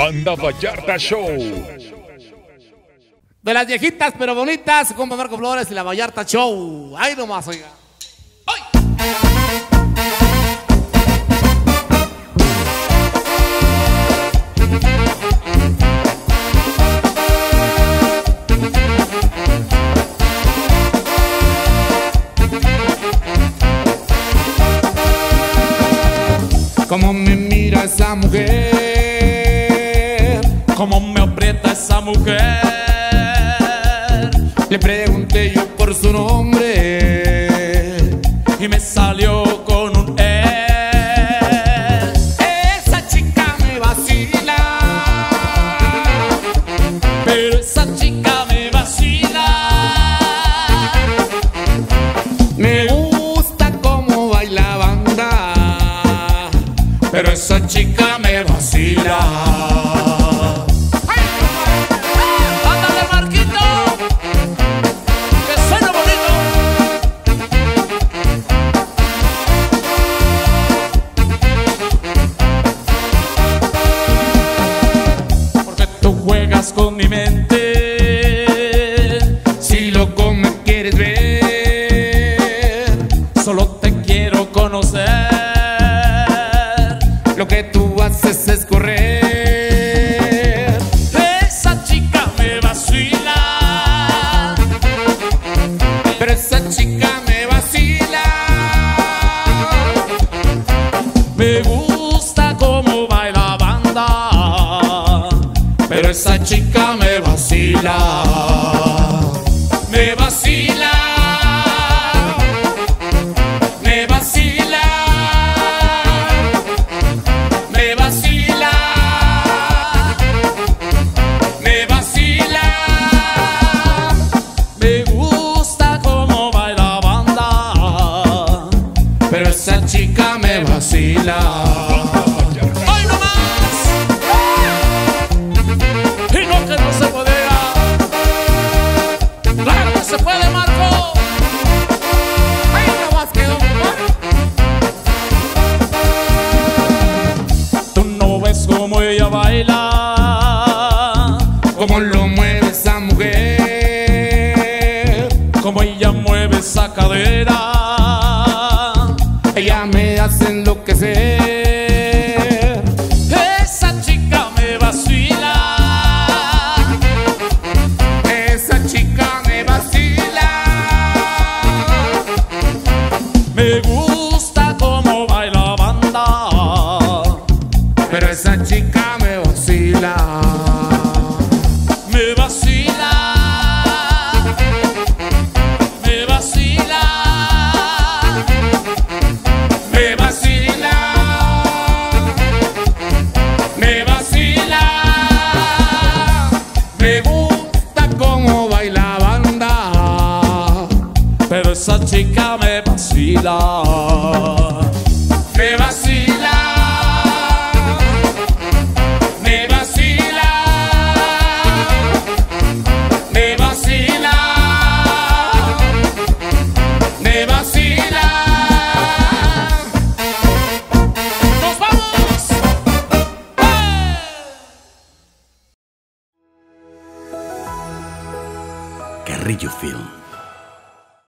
Banda Vallarta Show. De las viejitas pero bonitas, compa Marco Flores y la Vallarta Show. Ahí nomás, oiga. ¡Ay! Cómo me mira esa mujer, Cómo me aprieta esa mujer. le pregunté yo por su nombre. Y me salió con un E. Esa chica me vacila, Pero esa chica me vacila. me gusta cómo baila banda, pero esa chica me vacila. Con mi mente. Si loco me quieres ver, Solo te quiero conocer. lo que tú haces es correr. Esa chica me vacila. Pero esa chica me vacila. Me gusta esa chica me vacila. Me vacila. Me vacila. Me vacila. Me vacila. Me gusta cómo baila banda. Pero esa chica me vacila. Cómo lo mueve esa mujer. Cómo ella mueve esa cadera. Ella me hace enloquecer. Esa chica me vacila. Esa chica me vacila. Me gusta vacila. Me vacila. Me vacila. Me vacila. Me vacila. ¡Nos vamos! Carrillo Film.